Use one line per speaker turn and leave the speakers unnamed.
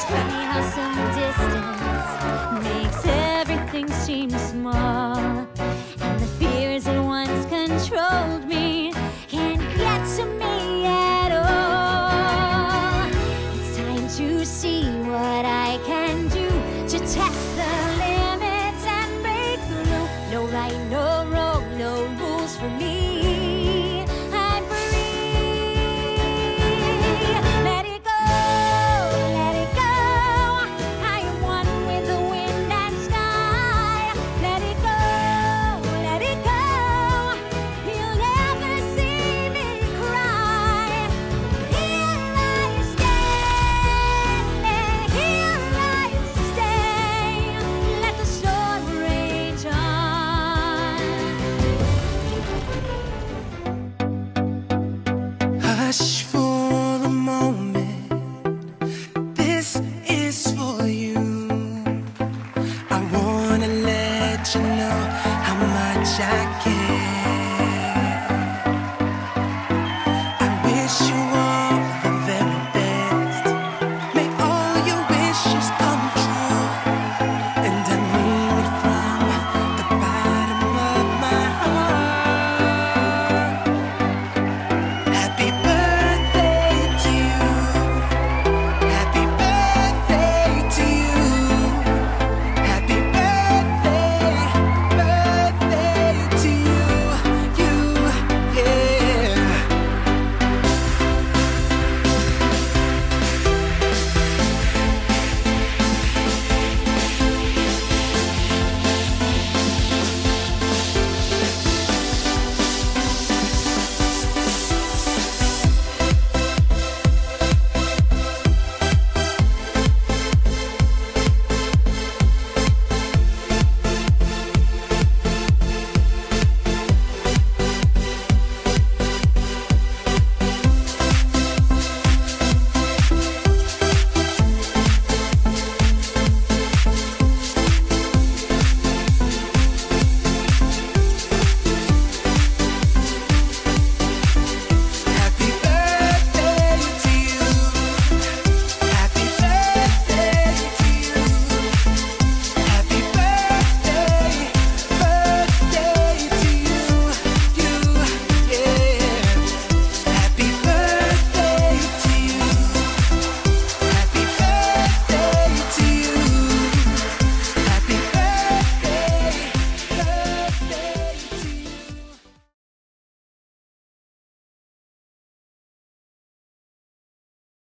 It's funny how some distance makes everything seem small. And the fears that once controlled me